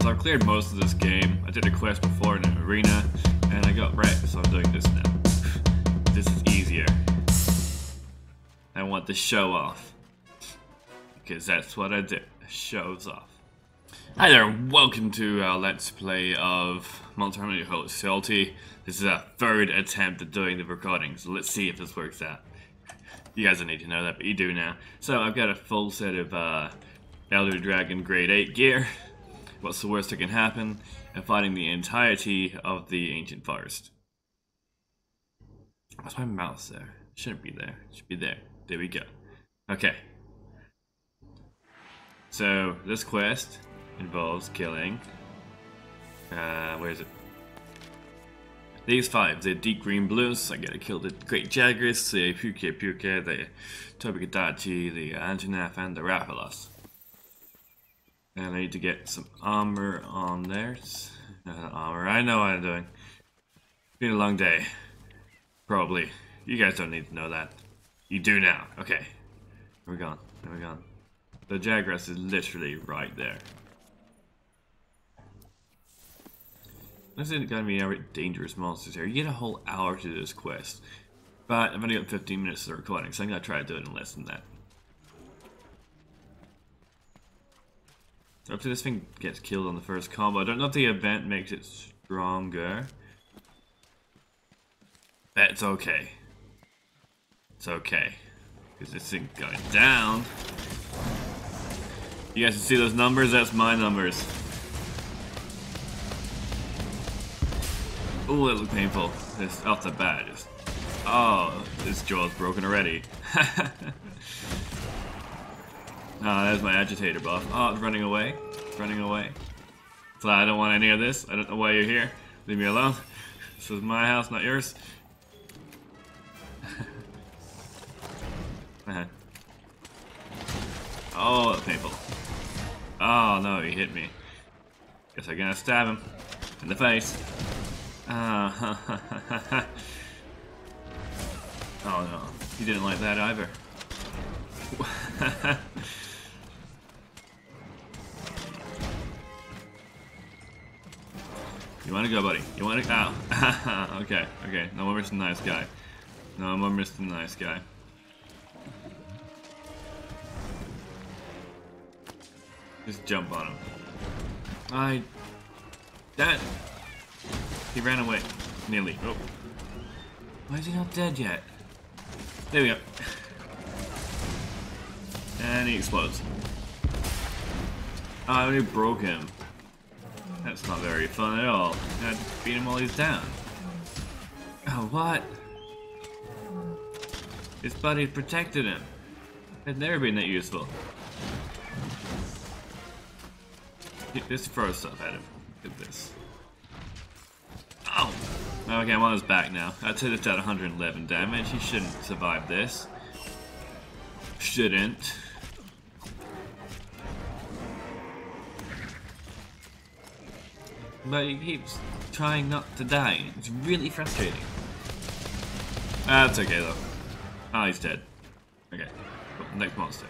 So I've cleared most of this game. I did a quest before in an arena, and I got wrecked, so I'm doing this now. this is easier. I want to show off. Because that's what I do. Shows off. Hi there, welcome to our Let's Play of Monster Hunter host Salty. This is our third attempt at doing the recording, so let's see if this works out. You guys don't need to know that, but you do now. So I've got a full set of uh, Elder Dragon Grade 8 gear. What's the worst that can happen? And fighting the entirety of the Ancient Forest. What's my mouse there? Shouldn't be there. It should be there. There we go. Okay. So, this quest involves killing... Uh, where is it? These five, the deep green blues, I gotta kill the Great Jagras, the Pukei-Pukei, the Tobi-Kadachi, the Anjanath, and the Rathalos. And I need to get some armor on there. Uh, armor, I know what I'm doing. Been a long day. Probably. You guys don't need to know that. You do now. Okay. Where we gone? Where we gone? The Jagras is literally right there. This isn't gonna be any dangerous monsters here. You get a whole hour to do this quest. But I've only got 15 minutes of recording, so I'm gonna try to do it in less than that. Hopefully this thing gets killed on the first combo. I don't know if the event makes it stronger. That's okay. It's okay. Because this thing's going down. You guys can see those numbers? That's my numbers. Oh, that looked painful. This off the bat, just oh, this jaw's broken already. Oh, there's my agitator buff. Oh, it's running away. Running away. So I don't want any of this. I don't know why you're here. Leave me alone. This is my house, not yours. uh-huh. oh, that's painful. Oh no, he hit me. Guess I'm gonna stab him in the face. Ah, oh no, he didn't like that either. You wanna go, buddy? You wanna go? Oh. okay, okay. No more Mr. Nice Guy. No more Mr. Nice Guy. Just jump on him. I... That... He ran away. Nearly. Oh. Why is he not dead yet? There we go. And he explodes. Oh, I only broke him. That's not very fun at all. I beat him while he's down. Oh, what? His buddy protected him. Had never been that useful. Just throw stuff at him. Look at this. Oh! oh! Okay, I'm on his back now. That's hit it at 111 damage. He shouldn't survive this. Shouldn't. But he keeps trying not to die. It's really frustrating. That's okay though. Ah, oh, he's dead. Okay. Next monster.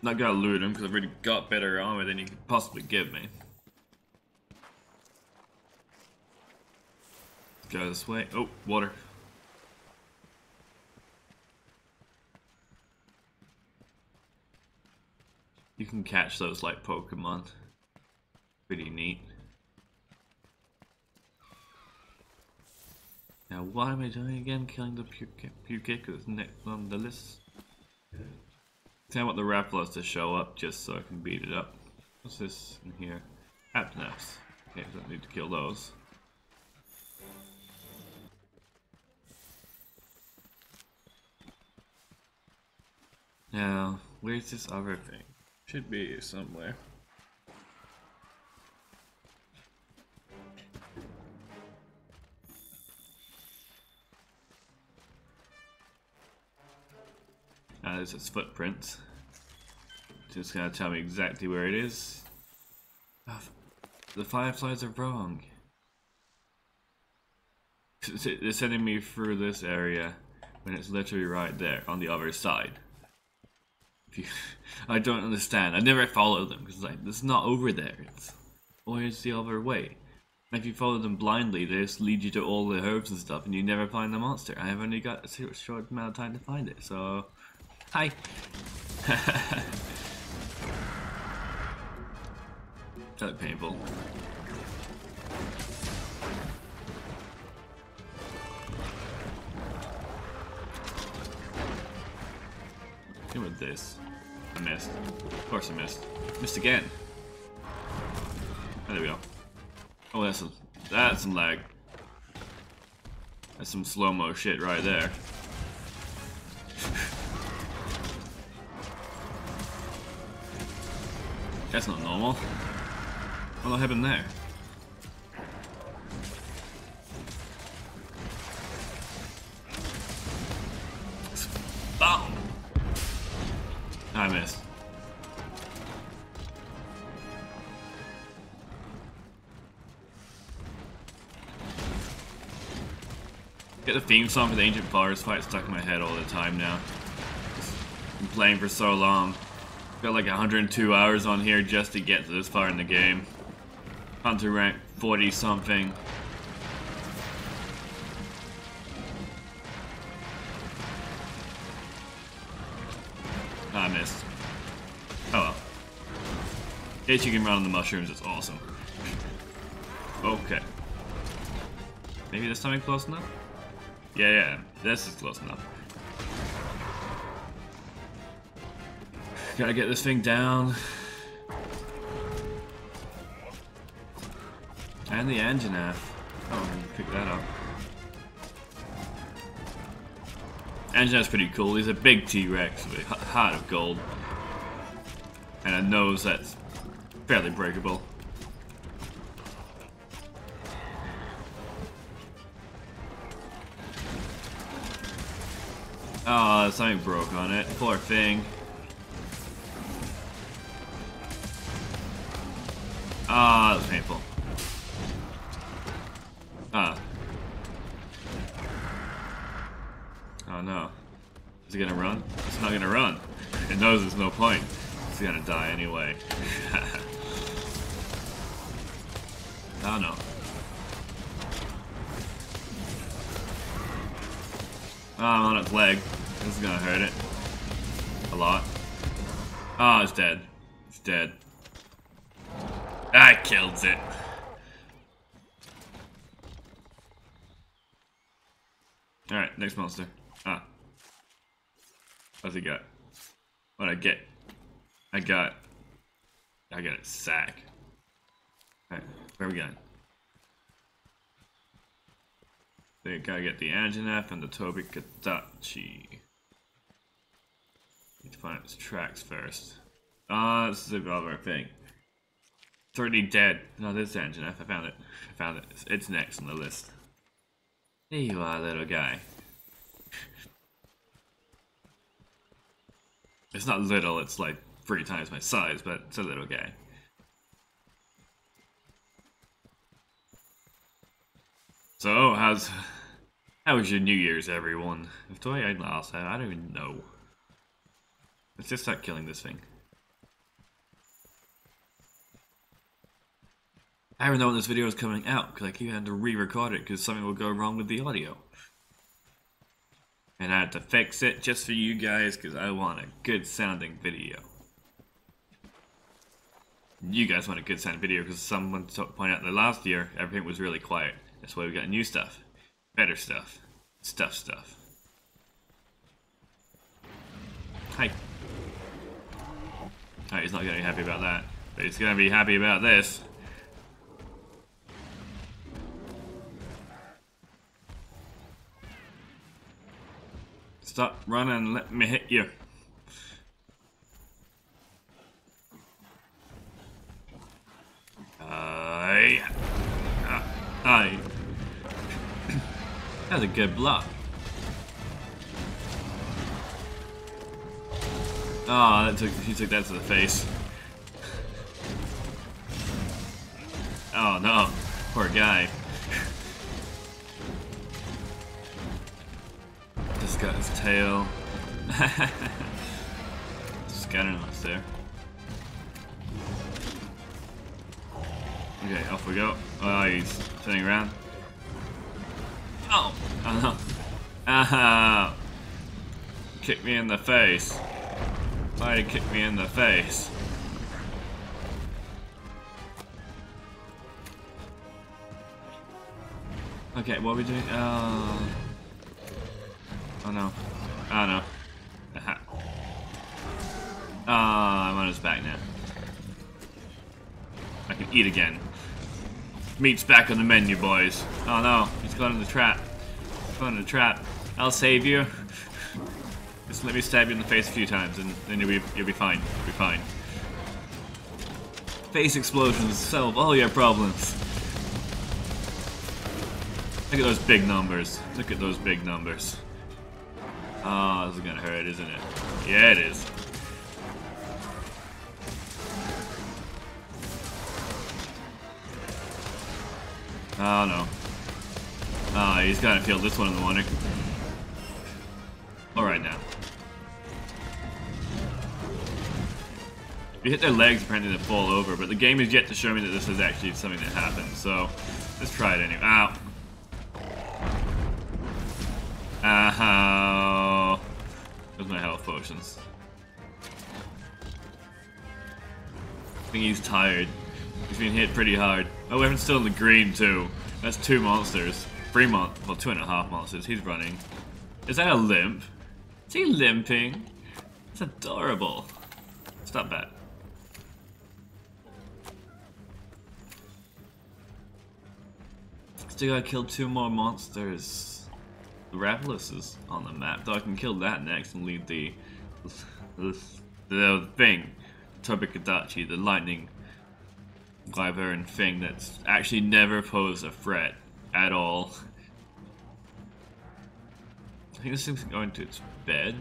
Not gonna loot him because I've already got better armor than he could possibly give me. Go this way. Oh, water. You can catch those like Pokemon. Pretty neat. Now what am I doing again? Killing the Pukei because it's next on the list. I want the Rathalos to show up just so I can beat it up. What's this in here? Apnos. Okay, don't need to kill those. Now, where's this other thing? Should be somewhere. Ah, there's its footprint. Just gonna tell me exactly where it is. Oh, the fireflies are wrong. They're sending me through this area when it's literally right there on the other side. I don't understand. I never follow them because like it's not over there. It's always the other way. If you follow them blindly, they just lead you to all the herbs and stuff, and you never find the monster. I have only got a short amount of time to find it, so hi. that painful. Deal with this. I missed. Of course I missed. Missed again. Oh, there we go. Oh, that's some, that's some lag. That's some slow-mo shit right there. that's not normal. What happened there? The theme song for the Ancient Forest fight stuck in my head all the time now. Been playing for so long. Got like 102 hours on here just to get to this far in the game. Hunter rank 40 something. Ah, I missed. Oh well. If you can run on the mushrooms, it's awesome. Okay. Maybe time I'm close enough? Yeah, yeah, this is close enough. Gotta get this thing down. And the Anjanath. Oh, pick that up. Anjanath's pretty cool. He's a big T-Rex with a heart of gold. And a nose that's fairly breakable. Oh, something broke on it. Poor thing. Ah, oh, that was painful. Ah. Oh no. Is it gonna run? It's not gonna run. It knows there's no point. It's gonna die anyway. oh no. Oh, I'm on its leg. This is gonna hurt it. A lot. Oh, it's dead. It's dead. I killed it. Alright, next monster. Ah. What's he got? What I get? I got... I got a sack. Alright, where are we going? They gotta get the Anjanath and the Tobi-Kadachi. Need to find its tracks first. Ah, uh, this is a other thing. 30 dead. No, this is Anjanath. I found it. I found it. It's, it's next on the list. There you are, little guy. It's not little, it's like three times my size, but it's a little guy. So, how's how was your New Year's, everyone? If do I last time, I don't even know. Let's just start killing this thing. I don't know when this video is coming out because I keep having to re-record it because something will go wrong with the audio. And I had to fix it just for you guys because I want a good sounding video. You guys want a good sounding video because someone pointed out that last year everything was really quiet. That's why we got new stuff. Better stuff. Stuff stuff. Hi. Oh, he's not gonna be happy about that. But he's gonna be happy about this. Stop running let me hit you. Uh, uh, I. That's a good block. Oh, that took he took that to the face. Oh no, poor guy. Just got his tail. Just that's there. Okay, off we go. Oh, he's turning around. Oh! Oh no. Ah! Kick me in the face. Why you kick me in the face? Okay, what are we doing? Oh, oh no. Oh no. Ah, I'm on his back now. I can eat again. Meat's back on the menu, boys. Oh no, he's caught in the trap. Caught in the trap. I'll save you. Just let me stab you in the face a few times, and then you'll be you'll be fine. You'll be fine. Face explosions solve all your problems. Look at those big numbers. Look at those big numbers. Oh, this is gonna hurt, isn't it? Yeah, it is. Oh no. Oh, he's gotta feel this one in the morning. Alright now. If you hit their legs, apparently they fall over, but the game is yet to show me that this is actually something that happens, so let's try it anyway. Ow. Uh-huh. Ow. There's my health potions. I think he's tired. He's been hit pretty hard. Oh, weapon's still in the green too. That's two monsters. Three mon- well, two and a half monsters. He's running. Is that a limp? Is he limping? It's adorable. Stop that. Still gotta kill two more monsters. The Rathalos is on the map, though I can kill that next and leave the the, the thing, Tobi-Kadachi, the lightning Wyvern thing that's actually never posed a threat at all. I think this thing's going to its bed.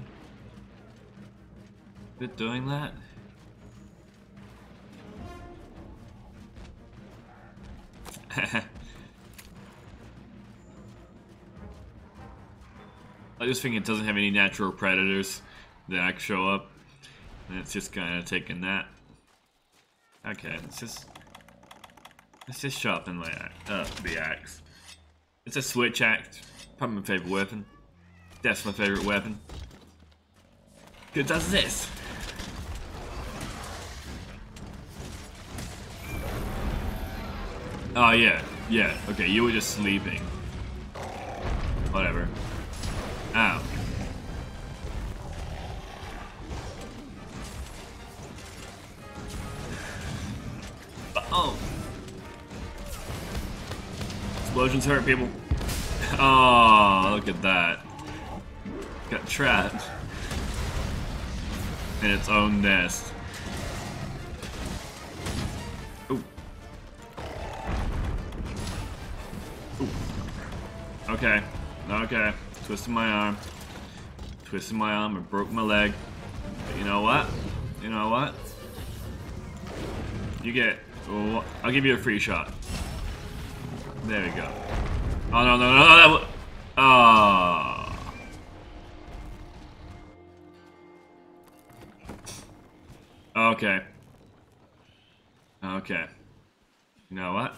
Is it doing that? I just think it doesn't have any natural predators that show up. And it's just kind of taking that. Okay, let's just let's just sharpen my uh, the axe. It's a switch axe. Probably my favorite weapon. That's my favorite weapon. It does this. Oh yeah, yeah. Okay, you were just sleeping. Whatever. Explosions hurt people. Oh, look at that. Got trapped. In its own nest. Ooh. Ooh. Okay. Okay. Twisted my arm. Twisted my arm and broke my leg. But you know what? You know what? You get... I'll give you a free shot. There we go. Oh, no, no, no, no, that Oh. Okay. Okay. You know what?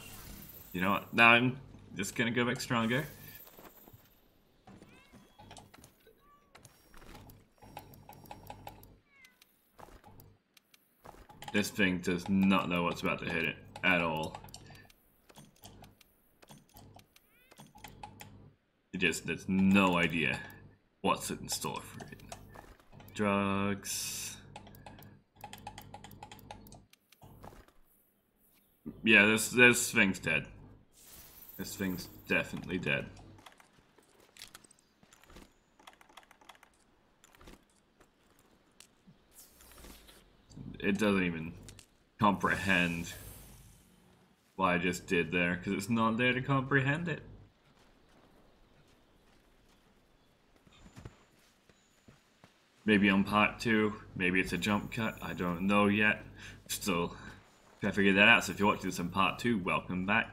You know what? Now I'm just gonna go back stronger. This thing does not know what's about to hit it at all. It just has no idea what's in store for it. Drugs. Yeah, this this thing's dead. This thing's definitely dead. it doesn't even comprehend what I just did there, because it's not there to comprehend it. Maybe on part two, maybe it's a jump cut, I don't know yet. Still trying to figure that out. So if you're watching this in part two, welcome back.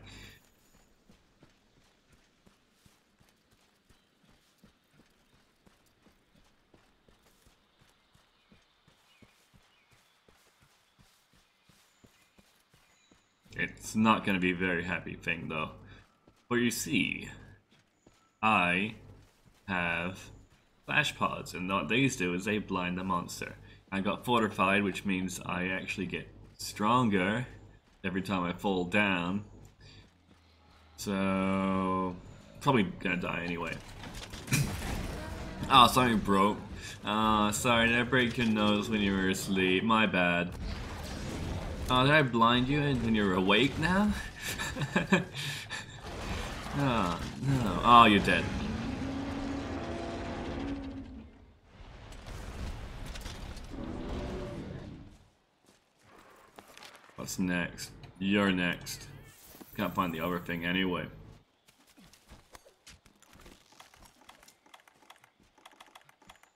It's not going to be a very happy thing though. But you see, I have flash pods, and what these do is they blind the monster. I got fortified, which means I actually get stronger every time I fall down. So, probably gonna die anyway. oh, something broke. Ah, uh, sorry, did I break your nose when you were asleep? My bad. Oh, did I blind you when you're awake now? oh, no. Oh, you're dead. What's next? You're next. Can't find the other thing anyway.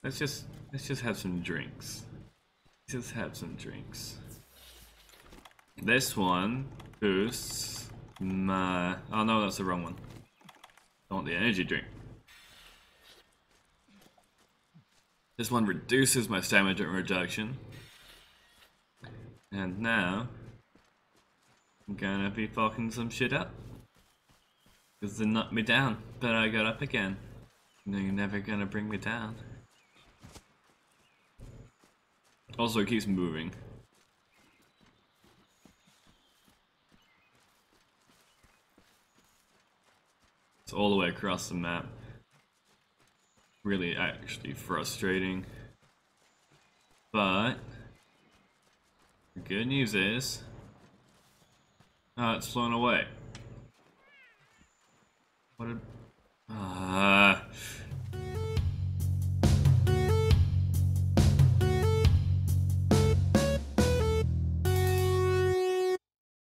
Let's just let's just have some drinks. Let's just have some drinks. This one boosts my oh no that's the wrong one. I want the energy drink. This one reduces my stamina reduction. And now I'm gonna be fucking some shit up. Because they knocked me down, but I got up again. No, you're never gonna bring me down. Also, it keeps moving. It's all the way across the map. Really actually frustrating. But, the good news is, Uh, it's flown away.